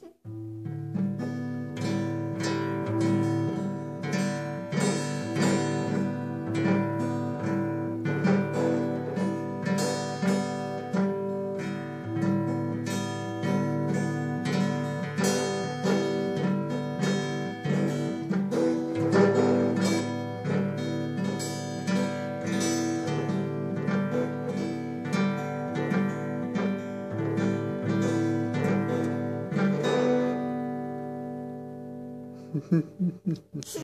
Tschüss. 哼哼哼。